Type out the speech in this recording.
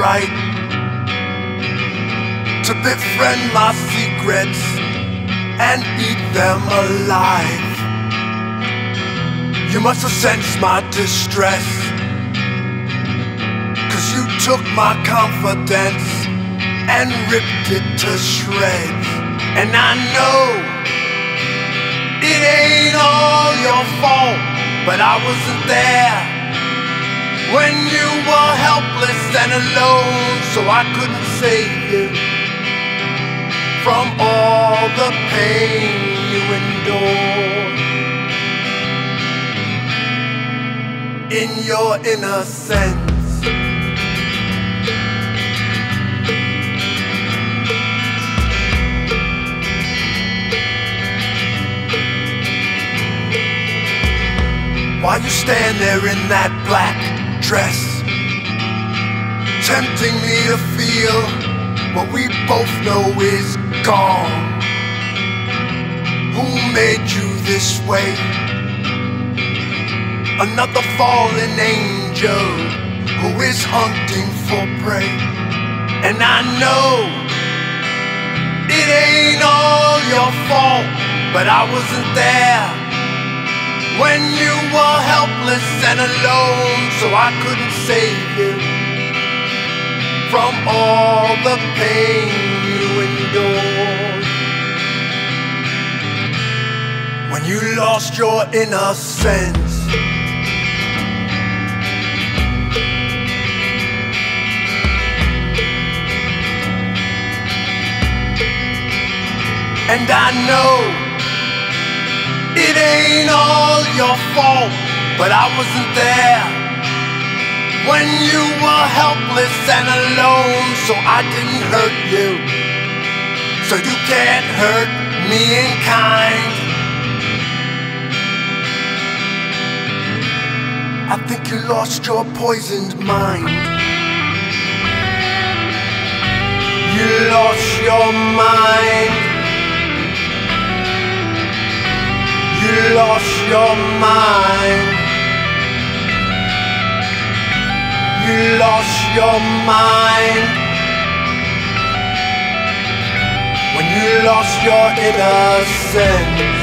right to befriend my secrets and eat them alive. You must have sensed my distress, cause you took my confidence and ripped it to shreds. And I know it ain't all your fault, but I wasn't there when you were helpless and alone, so I couldn't save you from all the pain you endured in your innocence. While you stand there in that black dress, tempting me to feel what we both know is gone. Who made you this way? Another fallen angel who is hunting for prey. And I know it ain't all your fault, but I wasn't there when you were helpless and alone, so I couldn't save you from all the pain you endured. When you lost your innocence. And I know it ain't all but I wasn't there when you were helpless and alone, so I didn't hurt you. So you can't hurt me in kind. I think you lost your poisoned mind. You lost your mind. You lost your mind. Your mind. When you lost your innocence.